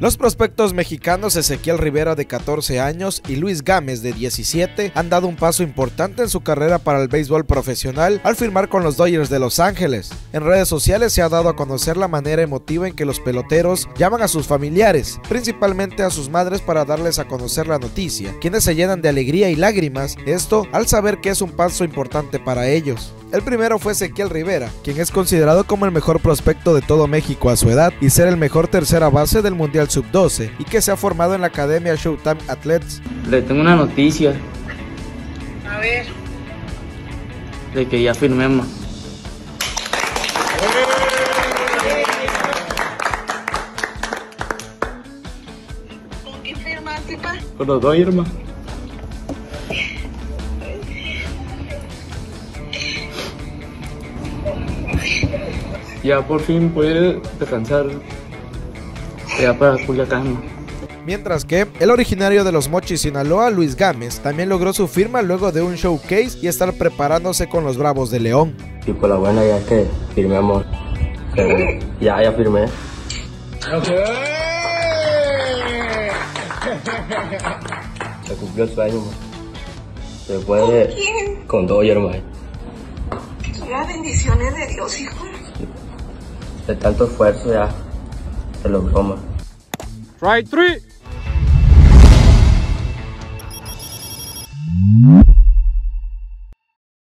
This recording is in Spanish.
Los prospectos mexicanos Ezequiel Rivera de 14 años y Luis Gámez de 17 han dado un paso importante en su carrera para el béisbol profesional al firmar con los Dodgers de Los Ángeles. En redes sociales se ha dado a conocer la manera emotiva en que los peloteros llaman a sus familiares, principalmente a sus madres para darles a conocer la noticia, quienes se llenan de alegría y lágrimas, esto al saber que es un paso importante para ellos. El primero fue Ezequiel Rivera, quien es considerado como el mejor prospecto de todo México a su edad y ser el mejor tercera base del Mundial Sub-12 y que se ha formado en la Academia Showtime Athletes. Le tengo una noticia. A ver. De que ya firmemos. ¿Con quién firmaste, pa? Con los dos, hermano. Ya por fin puede descansar ya para Culiacán. Mientras que el originario de los Mochis Sinaloa, Luis Gámez, también logró su firma luego de un showcase y estar preparándose con los Bravos de León. Y por la buena ya es que firmemos. Ya, ya firmé. Se cumplió el sueño, man. Se fue ¿Quién? con dos hermanos. Son las bendiciones de Dios, hijo. De tanto esfuerzo ya se logró, man. Try three.